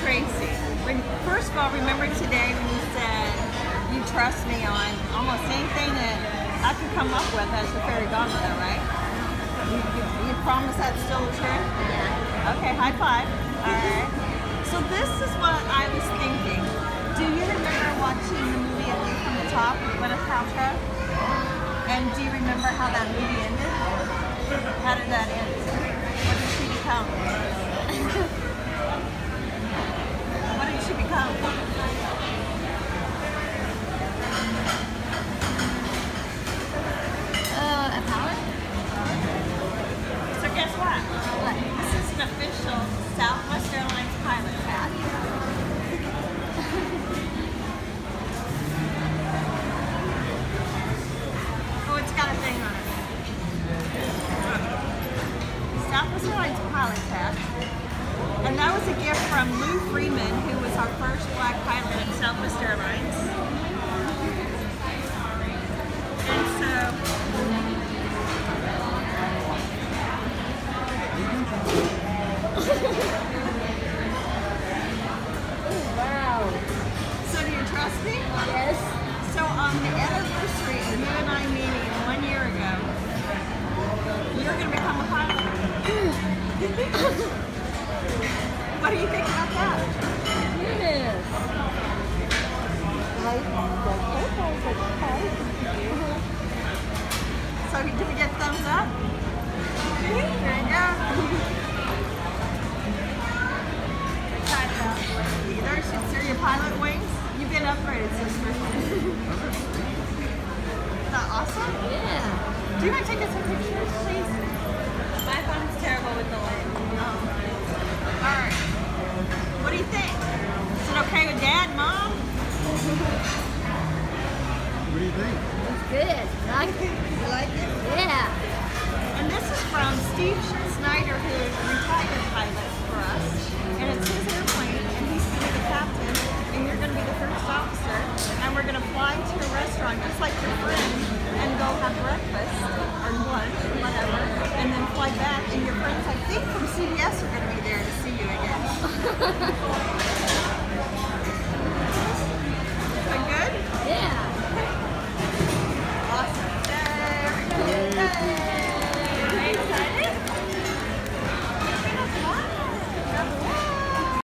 Tracy. First of all, remember today when you said you trust me on almost anything that I could come up with as the fairy godmother, right? You, you, you promise that's still true? Yeah. Okay, high five. All right. So this is what I was thinking. Do you remember watching the movie A View from the Top with Gwyneth Paltrow? And do you remember how that movie ended? How did that end? Southwest Airlines pilot hat. And that was a gift from Lou Freeman, who was our first black pilot at Southwest Airlines. And so Wow. So do you trust me? Yes. So on the anniversary you and I meeting one year ago, you're going to become a pilot. What do you think about that? Yes. So did we get thumbs up? There you go. There's your, your pilot wings. You've been upgraded, sister. Isn't that awesome? Yeah. Do you want to take us some pictures, please? My phone's terrible with the light. Um, Alright. What do you think? Is it okay with Dad, Mom? What do you think? It's good. Like it? You like it? Yeah. And this is from Steve Snyder, who is a retired pilot for us. And it's his airplane, and he's going to be the captain, and you're going to be the first officer. And we're going to fly to a restaurant, just like your friend, think from CBS are going to be there.